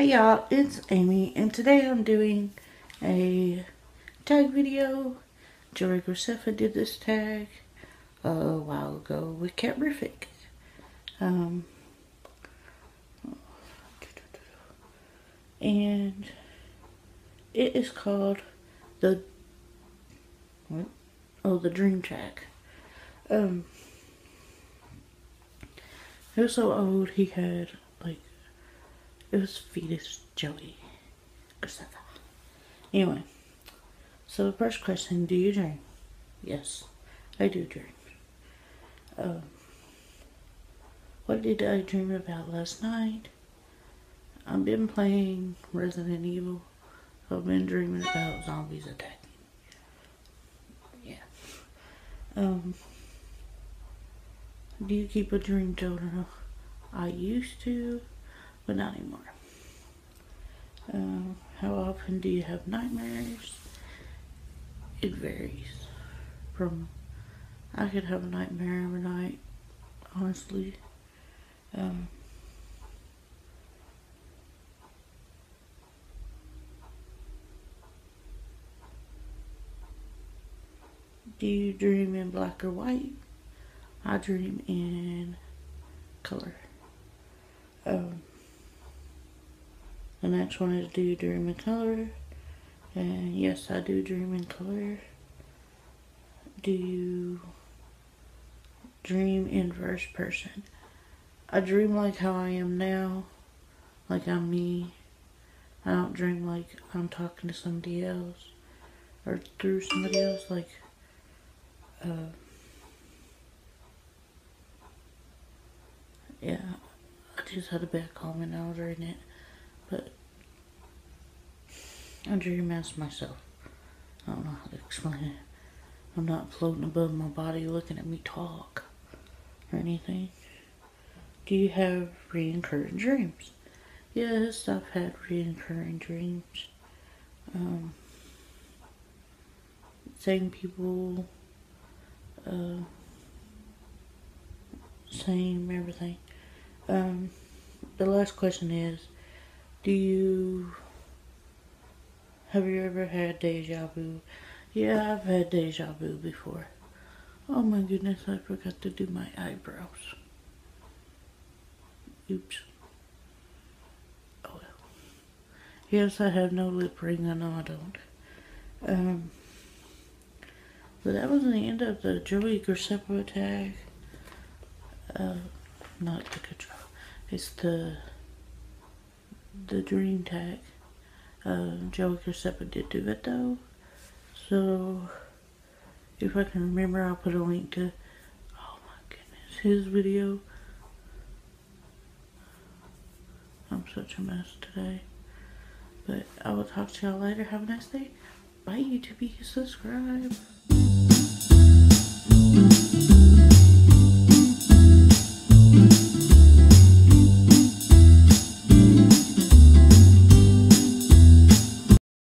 Hey y'all, it's Amy, and today I'm doing a tag video. Joey Graceffa did this tag a while ago with Catrific. Um, and it is called the what? oh the Dream Track. Um, he was so old he had it was fetus Joey. Anyway, so the first question: Do you dream? Yes, I do dream. Um, what did I dream about last night? I've been playing Resident Evil. I've been dreaming about zombies attacking. Yeah. Um. Do you keep a dream journal? I used to, but not anymore. Um, how often do you have nightmares? It varies. From I could have a nightmare every night, honestly. Um, do you dream in black or white? I dream in color. Um, the next one is do you dream in color? And yes, I do dream in color. Do you dream in first person? I dream like how I am now, like I'm me. I don't dream like I'm talking to somebody else or through somebody else, like, uh, yeah, I just had a bad comment, I was reading it, but I dream as myself. I don't know how to explain it. I'm not floating above my body looking at me talk or anything. Do you have reoccurring dreams? Yes, I've had reoccurring dreams. Um, same people, uh, same everything. Um, the last question is, do you, have you ever had deja vu? Yeah, I've had deja vu before. Oh my goodness, I forgot to do my eyebrows. Oops. Oh well. Yes, I have no lip ring, I know I don't. Um, but that was the end of the Joey Graceffa tag. Uh, not the control. It's the the dream tag. Uh, Joey Graceffa did do it though. So, if I can remember, I'll put a link to, oh my goodness, his video. I'm such a mess today. But I will talk to y'all later. Have a nice day. Bye, YouTube. Subscribe.